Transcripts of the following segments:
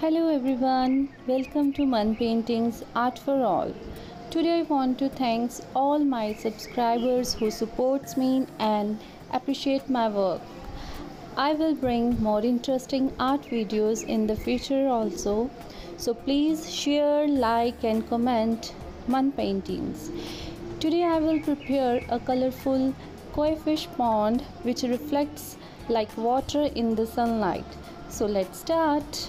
Hello everyone, welcome to Man Paintings Art for All. Today I want to thanks all my subscribers who supports me and appreciate my work. I will bring more interesting art videos in the future also. So please share, like and comment Man Paintings. Today I will prepare a colorful koi fish pond which reflects like water in the sunlight. So let's start.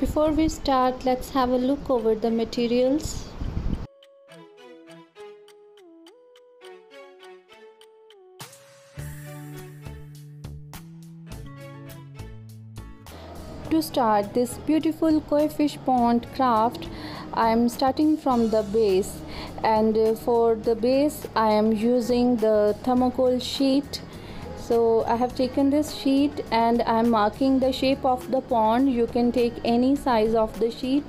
Before we start, let's have a look over the materials. To start this beautiful koi fish pond craft, I am starting from the base and uh, for the base I am using the thermocol sheet so I have taken this sheet and I am marking the shape of the pond. You can take any size of the sheet.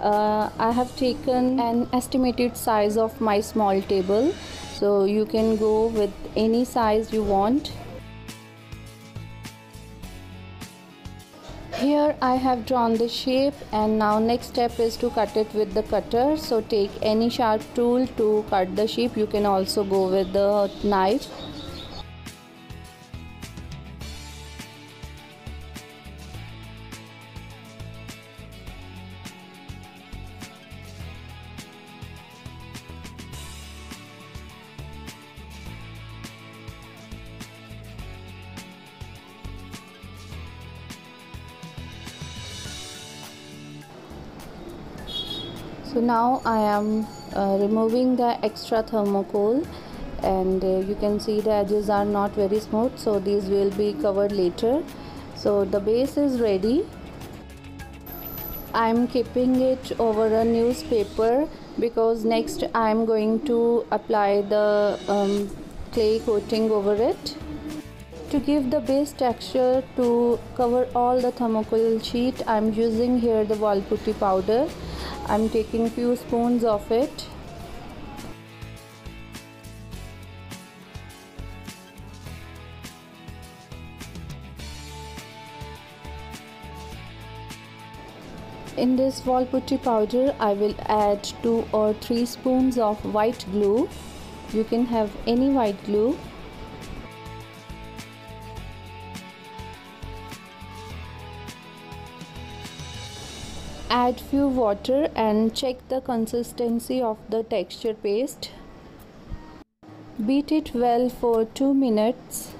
Uh, I have taken an estimated size of my small table. So you can go with any size you want. Here I have drawn the shape and now next step is to cut it with the cutter. So take any sharp tool to cut the shape. You can also go with the knife so now I am uh, removing the extra thermocol and uh, you can see the edges are not very smooth so these will be covered later. So the base is ready. I'm keeping it over a newspaper because next I'm going to apply the um, clay coating over it. To give the base texture to cover all the thermocol sheet I'm using here the wall putty powder I'm taking few spoons of it. In this wall putty powder I will add 2 or 3 spoons of white glue. You can have any white glue add few water and check the consistency of the texture paste. Beat it well for 2 minutes.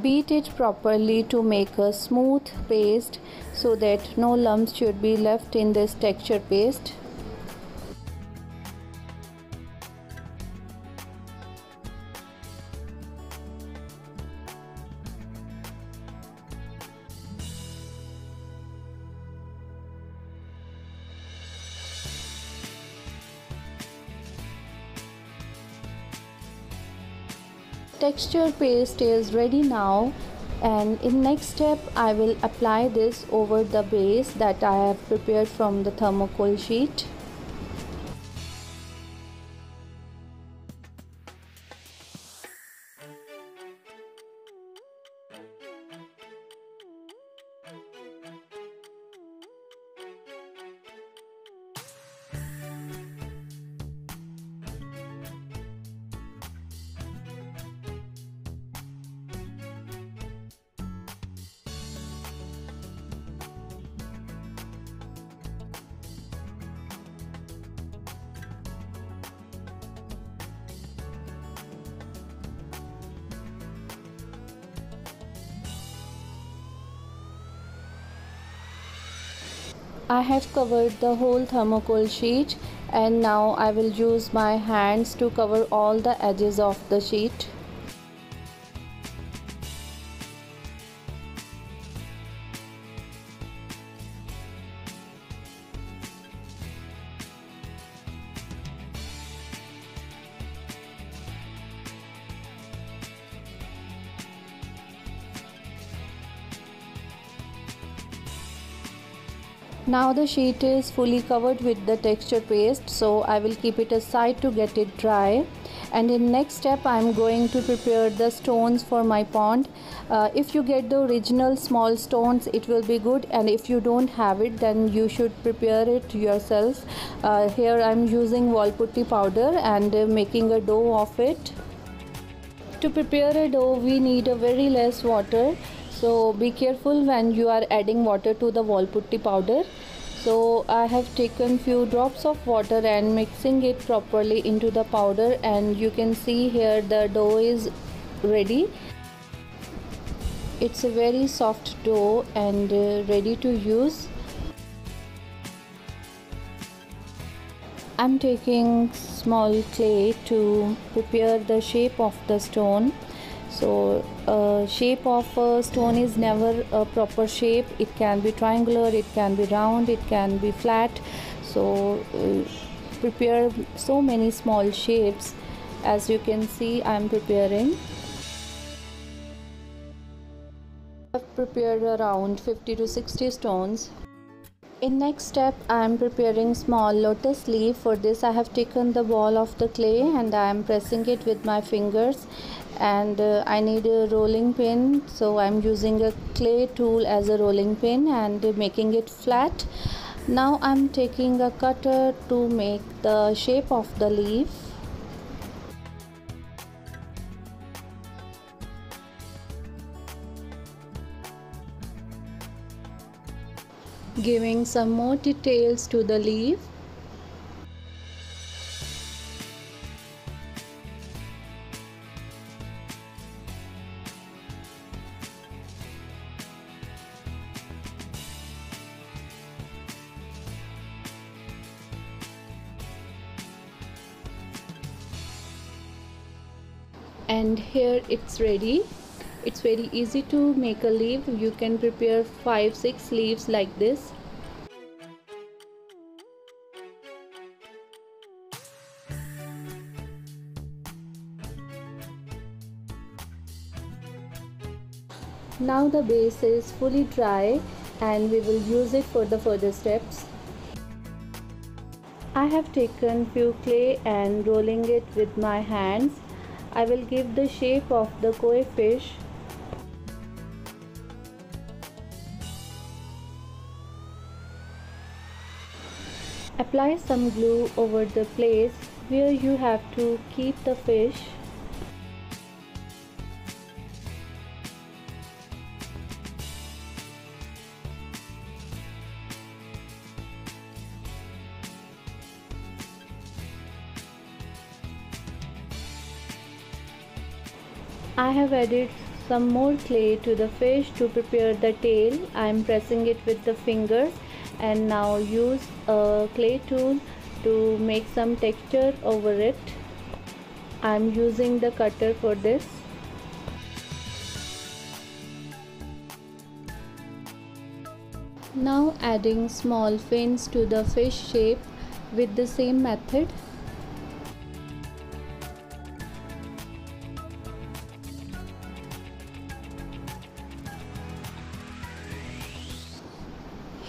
Beat it properly to make a smooth paste so that no lumps should be left in this texture paste texture paste is ready now. And in next step I will apply this over the base that I have prepared from the thermocol sheet I have covered the whole thermocol sheet and now I will use my hands to cover all the edges of the sheet. Now the sheet is fully covered with the texture paste so I will keep it aside to get it dry. And in next step I'm going to prepare the stones for my pond. Uh, if you get the original small stones it will be good. And if you don't have it then you should prepare it yourself. Uh, here I'm using wall putty powder and uh, making a dough of it. To prepare a dough we need a very less water. So be careful when you are adding water to the wall putty powder so I have taken few drops of water and mixing it properly into the powder and you can see here the dough is ready. It's a very soft dough and uh, ready to use. I'm taking small clay to prepare the shape of the stone so uh, shape of a stone is never a proper shape. It can be triangular it can be round it can be flat. So uh, prepare so many small shapes. As you can see I'm preparing. I've prepared around 50 to 60 stones in next step I am preparing small lotus leaf for this. I have taken the ball of the clay and I am pressing it with my fingers. And uh, I need a rolling pin so I'm using a clay tool as a rolling pin and making it flat. Now I'm taking a cutter to make the shape of the leaf giving some more details to the leaf. And here it's ready it's very easy to make a leaf. You can prepare five six leaves like this. Now the base is fully dry and we will use it for the further steps. I have taken few clay and rolling it with my hands. I will give the shape of the koi fish Apply some glue over the place where you have to keep the fish I have added some more clay to the fish to prepare the tail. I am pressing it with the fingers and now use a clay tool to make some texture over it. I am using the cutter for this. Now adding small fins to the fish shape with the same method.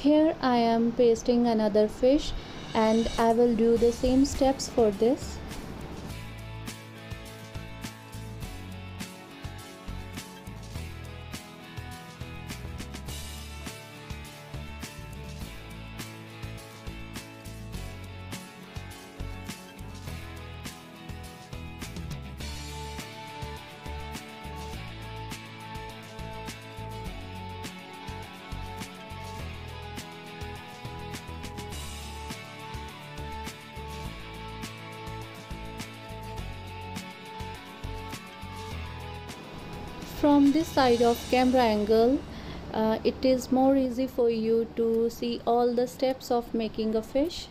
Here I am pasting another fish and I will do the same steps for this from this side of camera angle uh, it is more easy for you to see all the steps of making a fish.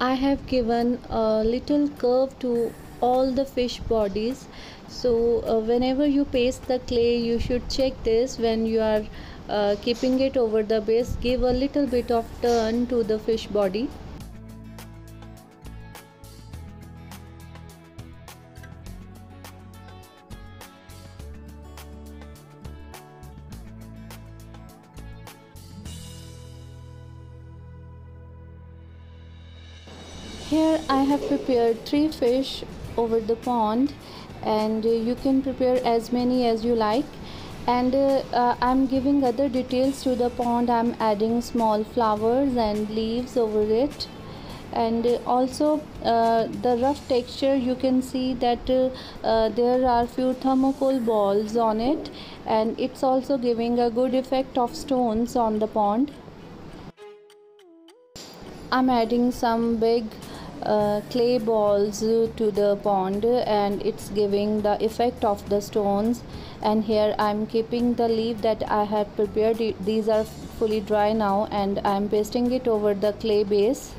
I have given a little curve to all the fish bodies. So uh, whenever you paste the clay you should check this. When you are uh, keeping it over the base give a little bit of turn to the fish body here I have prepared three fish over the pond and you can prepare as many as you like. And uh, uh, I'm giving other details to the pond. I'm adding small flowers and leaves over it. And also uh, the rough texture you can see that uh, uh, there are few thermocol balls on it. And it's also giving a good effect of stones on the pond. I'm adding some big uh, clay balls to the pond and it's giving the effect of the stones. And here I'm keeping the leaf that I had prepared. These are fully dry now and I'm pasting it over the clay base.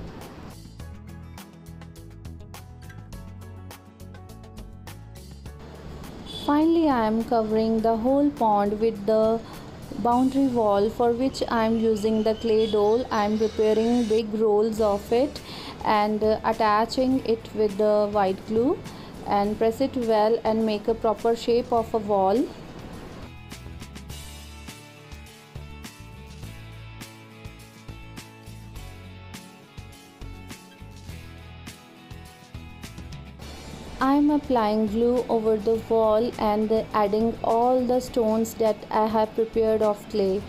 Finally, I am covering the whole pond with the boundary wall for which I am using the clay doll. I am preparing big rolls of it and uh, attaching it with the white glue and press it well and make a proper shape of a wall. I am applying glue over the wall and adding all the stones that I have prepared of clay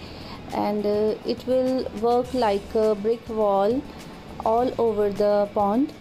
and uh, it will work like a brick wall all over the pond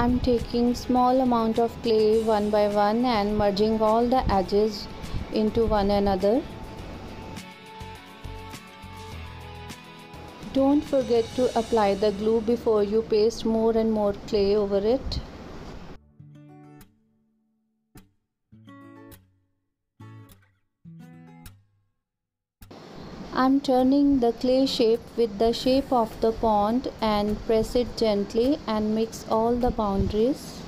I'm taking small amount of clay one by one and merging all the edges into one another. Don't forget to apply the glue before you paste more and more clay over it. I'm turning the clay shape with the shape of the pond and press it gently and mix all the boundaries.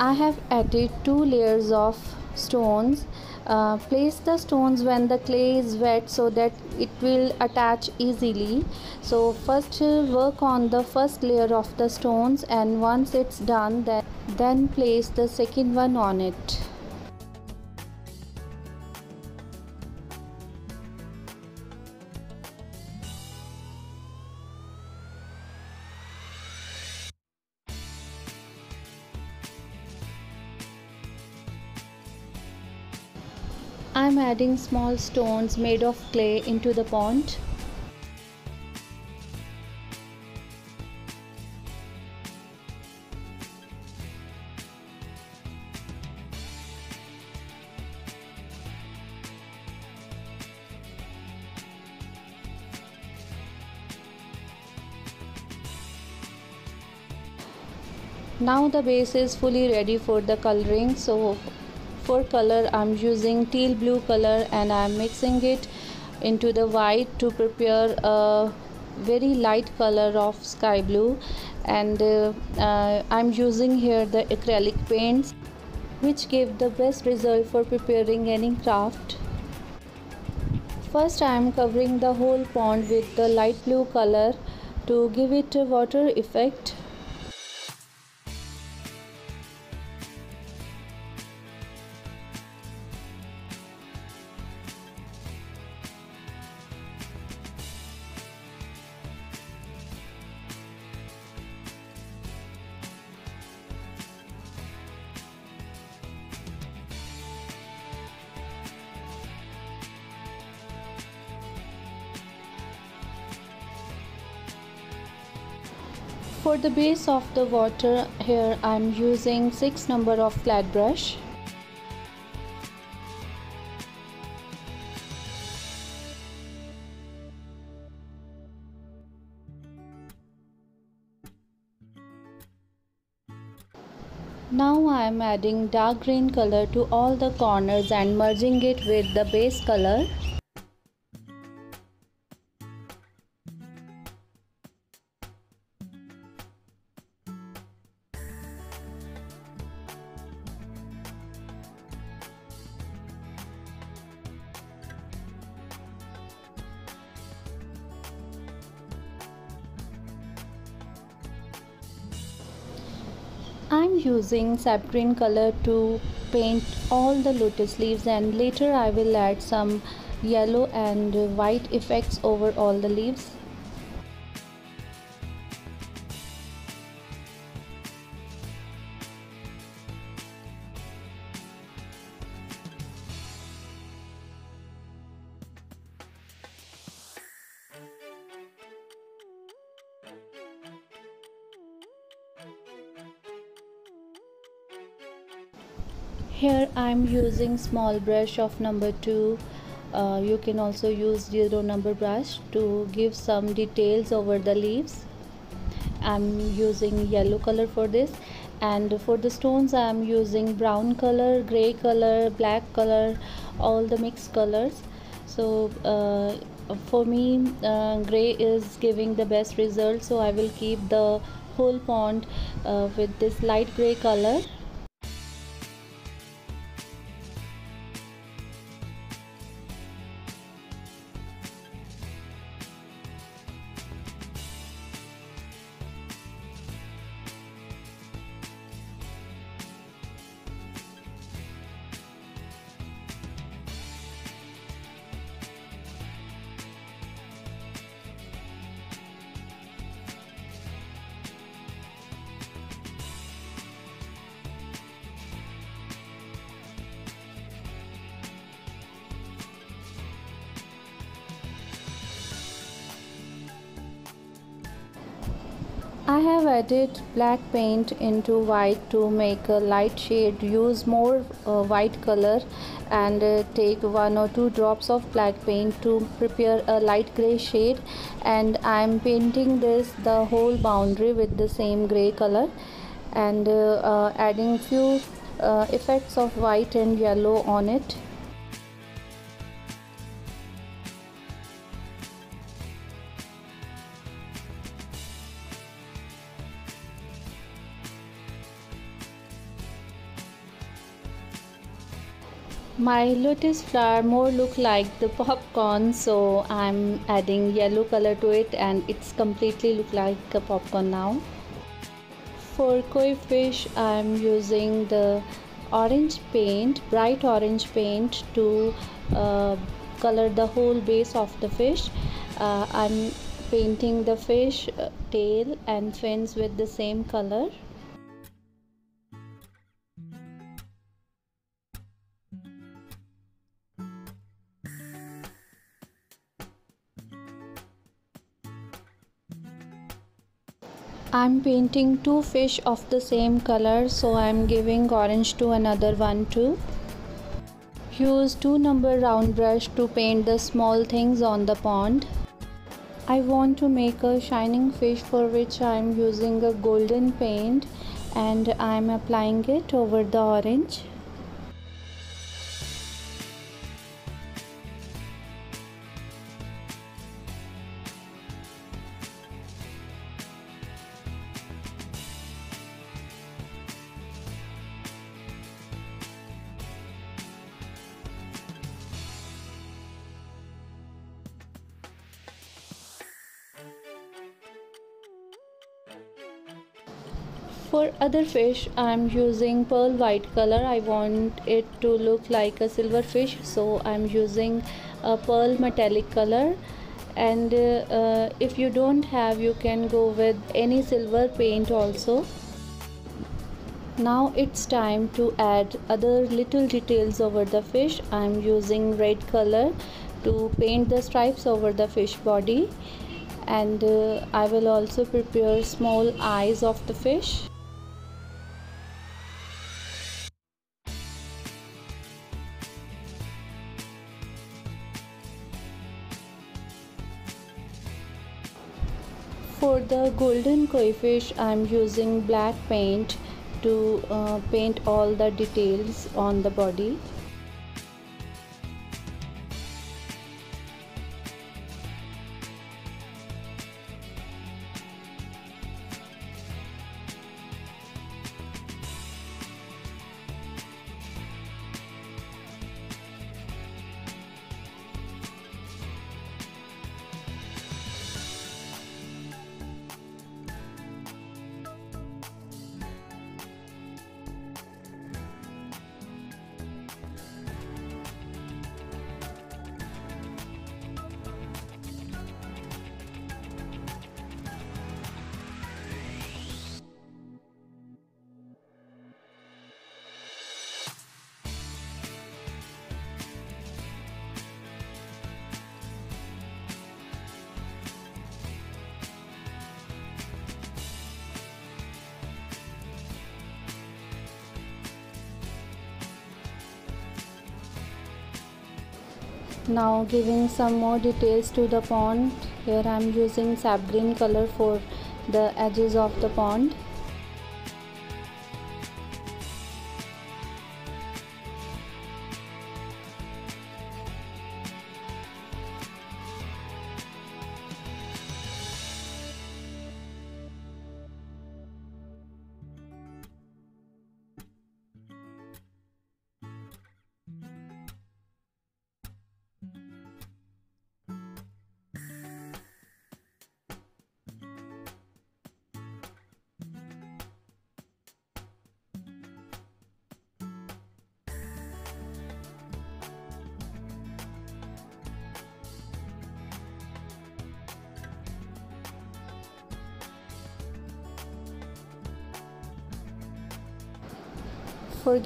I have added two layers of stones. Uh, place the stones when the clay is wet so that it will attach easily. So first uh, work on the first layer of the stones and once it's done then, then place the second one on it adding small stones made of clay into the pond. Now the base is fully ready for the coloring so for color I'm using teal blue color and I'm mixing it into the white to prepare a very light color of sky blue and uh, uh, I'm using here the acrylic paints which give the best result for preparing any craft. First I am covering the whole pond with the light blue color to give it a water effect For the base of the water here I am using 6 number of flat brush. Now I am adding dark green color to all the corners and merging it with the base color. Using sap green color to paint all the lotus leaves and later I will add some yellow and white effects over all the leaves. I'm using small brush of number 2 uh, you can also use zero number brush to give some details over the leaves. I'm using yellow color for this. And for the stones I'm using brown color gray color black color all the mixed colors. So uh, for me uh, gray is giving the best result. So I will keep the whole pond uh, with this light gray color added black paint into white to make a light shade. Use more uh, white color and uh, take one or two drops of black paint to prepare a light gray shade. And I am painting this the whole boundary with the same gray color. And uh, uh adding few uh, effects of white and yellow on it my lotus flower more look like the popcorn so i'm adding yellow color to it and it's completely look like a popcorn now. For koi fish i'm using the orange paint bright orange paint to uh, color the whole base of the fish. Uh, i'm painting the fish uh, tail and fins with the same color I'm painting two fish of the same color so I'm giving orange to another one too. Use 2 number round brush to paint the small things on the pond. I want to make a shining fish for which I am using a golden paint and I am applying it over the orange. Other fish I'm using pearl white color. I want it to look like a silver fish so I'm using a pearl metallic color. And uh, if you don't have you can go with any silver paint also. Now it's time to add other little details over the fish. I'm using red color to paint the stripes over the fish body. And uh, i will also prepare small eyes of the fish the golden koi fish i'm using black paint to uh, paint all the details on the body now giving some more details to the pond. Here i'm using sap green color for the edges of the pond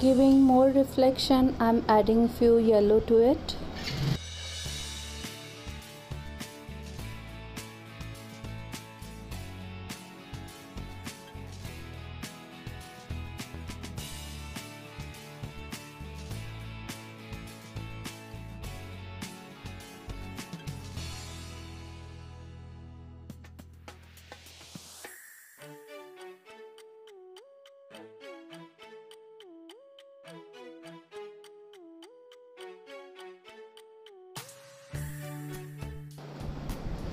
giving more reflection, I'm adding few yellow to it.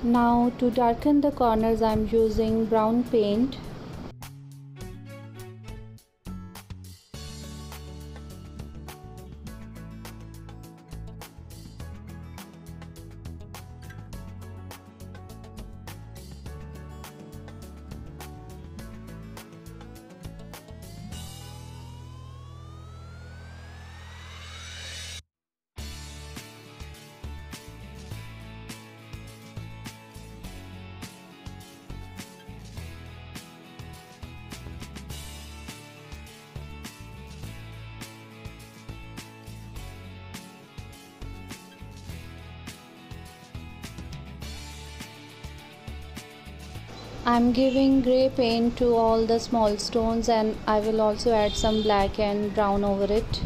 Now to darken the corners I'm using brown paint I'm giving grey paint to all the small stones and I will also add some black and brown over it.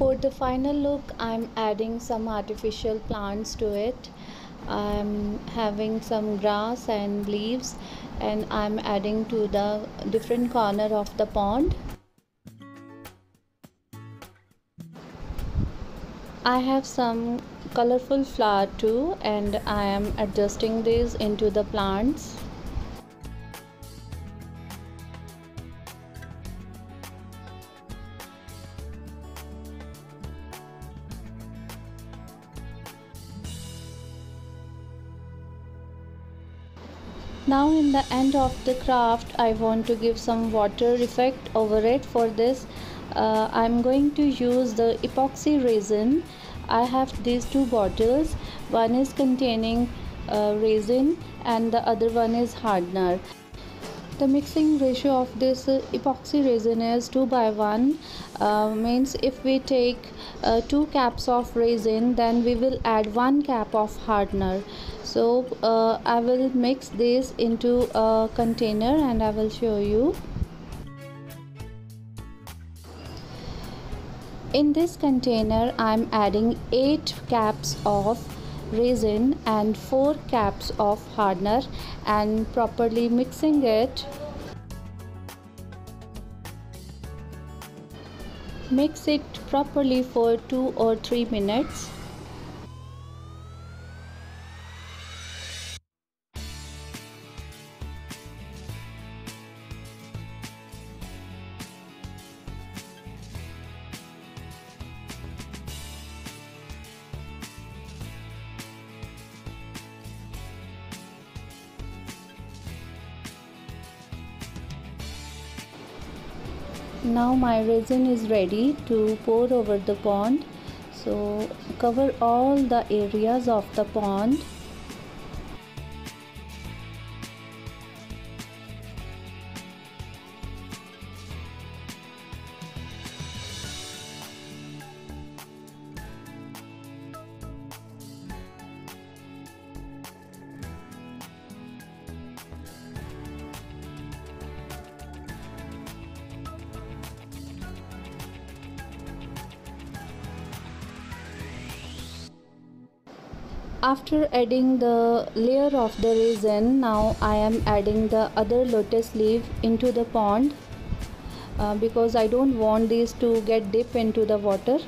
For the final look i'm adding some artificial plants to it. I'm having some grass and leaves and i'm adding to the different corner of the pond. I have some colorful flower too and i am adjusting these into the plants the end of the craft I want to give some water effect over it for this. Uh, I'm going to use the epoxy resin. I have these two bottles. One is containing uh, resin and the other one is hardener. The mixing ratio of this uh, epoxy resin is 2 by 1 uh, means if we take uh, two caps of resin then we will add one cap of hardener so uh, I will mix this into a container and I will show you. In this container I'm adding 8 caps of resin and 4 caps of hardener and properly mixing it. Mix it properly for 2 or 3 minutes my resin is ready to pour over the pond. So cover all the areas of the pond after adding the layer of the resin now I am adding the other lotus leaf into the pond uh, because I don't want these to get dip into the water.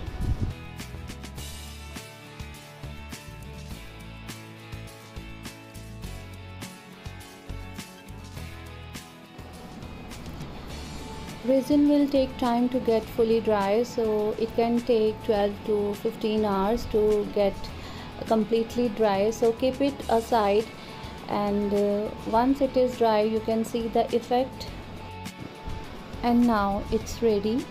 Resin will take time to get fully dry so it can take 12 to 15 hours to get completely dry so keep it aside. And uh, once it is dry you can see the effect. And now it's ready